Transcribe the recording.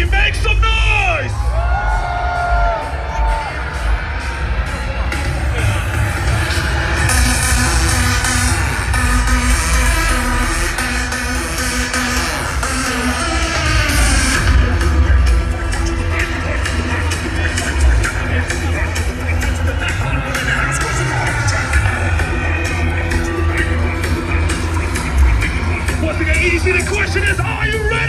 Everybody make some noise! Once again, EDC, the question is, are you ready?